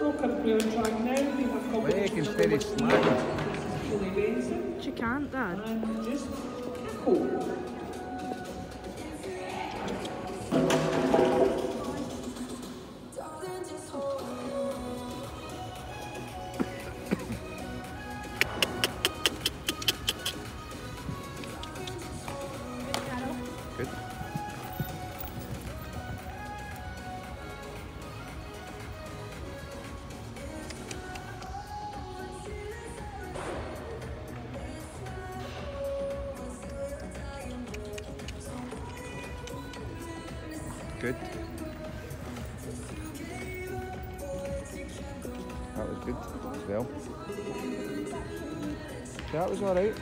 Well, you can competition steady number slagging. three. Julie Benson She can't, Dad. Good. That was good as well. That was alright.